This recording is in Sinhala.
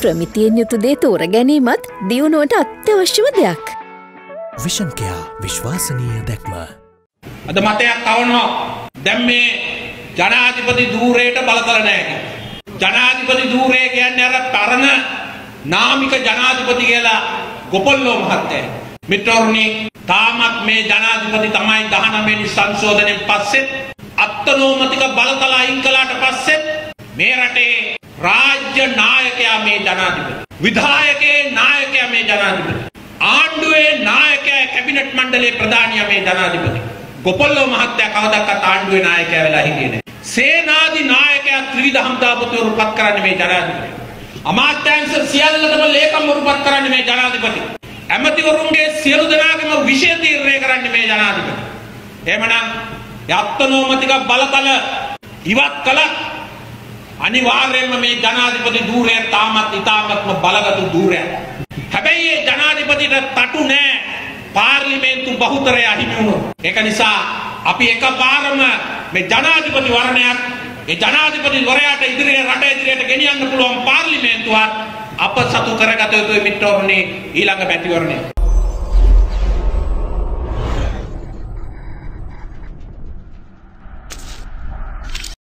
ප්‍රමිතියෙන් යුතු දේ තෝර ගැනීමත් දියුණුවට අත්‍යවශ්‍යම දෙයක්. විෂන්කයා විශ්වාසනීය දැක්ම. අද මතයක් කවනවා දැම් මේ ජනාධිපති දූරයට බල කළ නෑ. ජනාධිපති දූරය කියන්නේ අර පරණ නාමික ජනාධිපති කියලා ගොපල්ලෝ මහත්තය. මිත්‍රවරුනි තාමත් මේ ජනාධිපති තමයි 19 වෙනි සංශෝධනයෙන් පස්සේ අත්නෝමතික බලතල අයින් කළාට පස්සේ මේ රටේ රාජ්‍ය නායකයා මේ ජනාධිපති. විධායකයේ නායකයා මේ ජනාධිපති. ආණ්ඩුවේ නායකයා කැබිනට් මණ්ඩලයේ ප්‍රධානියා මේ ජනාධිපති. ගොපල්ලෝ මහත්තයා කවදාවත් ආණ්ඩුවේ නායකයා වෙලා හිටියේ නැහැ. සේනාධි නායකයා ත්‍රිවිධ හමුදාපතිවරු පත් කරන්නේ මේ ජනාධිපති. අමාත්‍යංශ සියල්ලටම ලේකම්වරු පත් කරන්නේ මේ ජනාධිපති. ඇමතිවරුන්ගේ සියලු දෙනාගේම විෂය තීරණය කරන්නේ මේ ජනාධිපති. එහෙමනම් යත්නෝමතික බලතල ඉවත් කළ අනිවාර්යයෙන්ම මේ ජනාධිපති ධූරය තාමත් ඉතාමත්ම බලගතු ධූරයක්. හැබැයි ඒ ජනාධිපතිට තටු නෑ පාර්ලිමේන්තු බහුතරය අහිමි වුණොත්. ඒක නිසා අපි එකපාරම මේ ජනාධිපති වරණයක් ඒ ජනාධිපති වරයාට ඉදිරියට රට ඉදිරියට ගෙනියන්න පුළුවන් පාර්ලිමේන්තුවක් අප සතු කරගත යුතුයි මිත්‍රෝනේ ඊළඟ මැතිවරණය.